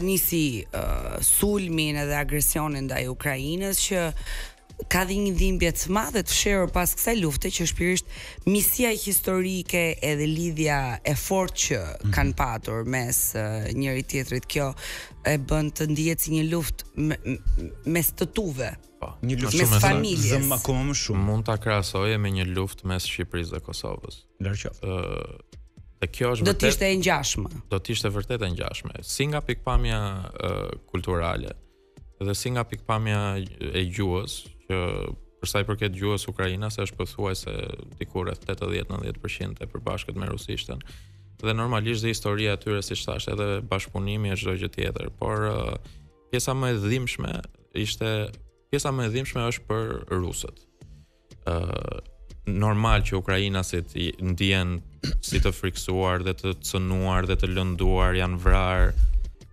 nisi sulmin edhe agresionin ndaj Ukrainës që ka dhe një dhimbje të madhe të fshehur pas kësaj lufte që shpirisht miqësia historike edhe lidhja e fortë që mm -hmm. kanë patur mes njëri-tjetrit kjo e bën të ndihet si një luftë me, mes të tuve. Po, një luftë mes familjes. Dhemb akoma më shumë. Mund ta krahasoje me një luftë mes Shqipërisë dhe Kosovës. Larg qoftë. Ë Dhe kjo është vërtet. Do të ishte e ngjashme. Do të ishte vërtet e ngjashme, si nga pikëpamja e, kulturale dhe si nga pikëpamja e gjuhës, që për sa i përket gjuhës ukrainase është pothuajse diku rreth 80-90% e përbashkët me rusishten. Dhe normalisht dhe historia e tyre siç thashë edhe bashkëpunimi e çdo gjë tjetër, por pjesa më e dhimbshme ishte Pjesa më e dhimbshme është për rusët. ë uh, normal që ukrainasit ndihen si të frikësuar dhe të cënuar dhe të lënduar, janë vrarë,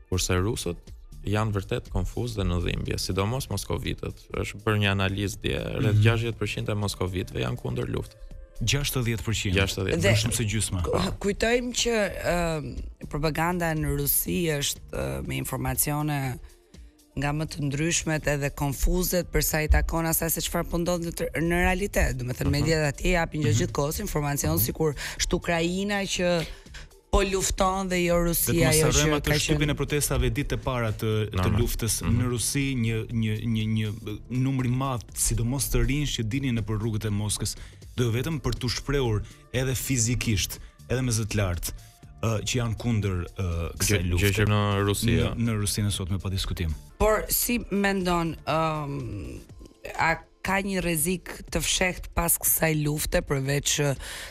kurse rusët janë vërtet konfuzë dhe në dhimbje, sidomos moskovitët. Është bërë një analizë dje, rreth 60% mhm. e moskovitëve janë kundër luftës. 60%. 60%. Më shumë se gjysma. Kujtojmë që uh, propaganda në Rusi është uh, me informacione nga më të ndryshmet edhe konfuzet për sa i takon asaj se çfarë po ndodh në në realitet. Domethënë mediat atje japin gjatë gjithë kohës informacion sikur është Ukraina që po lufton dhe jo Rusia ajo që ka qenë shtypja e protestave ditët e para të të luftës mhm. në Rusi një një një një numër i madh sidomos të rinj që dilnin nëpër rrugët e Moskës jo vetëm për t'u shprehur edhe fizikisht, edhe me zë të lartë, uh, që janë kundër uh, kësaj lufte. Gjë që në Rusi, në, në Rusinë sot me pa diskutim. Por si mendon, ëm um, a ka një rrezik të fshehtë pas kësaj lufte përveç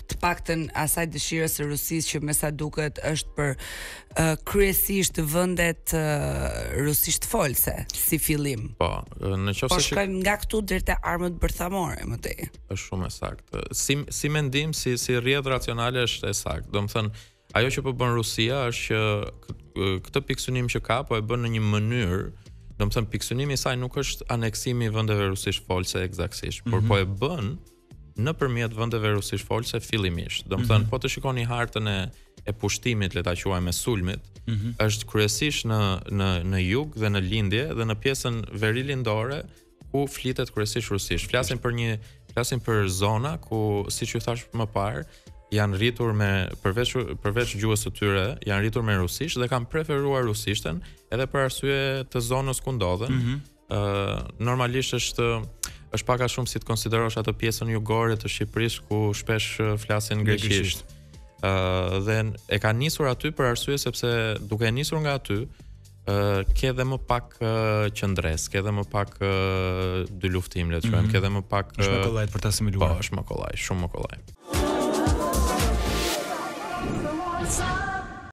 të paktën asaj dëshirës së Rusisë që me sa duket është për uh, kryesisht vendet uh, rusishtfolëse si fillim. Po, në qoftë po se po shkojmë nga këtu deri te armët bërthamore më tej. Është shumë e saktë. Si si mendim, si si rrjedhë racionale është e saktë. Domethënë, ajo që po bën Rusia është që këtë pikësynim që ka po e bën në një mënyrë domethënë, pikësynimi i saj nuk është aneksimi i vendeve rusishtfolëse ekzaktësisht, mm -hmm. por mhm. po e bën nëpërmjet vendeve rusishtfolëse fillimisht. Domethënë, mm -hmm. po të shikoni hartën e, e pushtimit, le ta quajmë sulmit, mm -hmm. është kryesisht në, në, në jug dhe në lindje dhe në pjesën verilindore, ku flitet kryesisht rusisht. Flasin për një flasin për zona ku siç ju thash më parë janë rritur me përveç përveç gjuhës së tyre, janë rritur me rusisht dhe kanë preferuar rusishten edhe për arsye të zonës ku ndodhen. Mhm. Ëh, mm -hmm. uh, normalisht është është pak a shumë si të konsiderosh atë pjesën jugore të Shqipërisë ku shpesh flasin greqisht. Ëh, uh, dhe e kanë nisur aty për arsye sepse duke e nisur nga aty, Uh, ke dhe më pak uh, qëndresë, ke dhe më pak uh, dyluftim, le të themi, mm -hmm. ke dhe më pak... Uh, është më kollaj për t'u asimiluar. Po, është më kollaj, shumë më kollaj.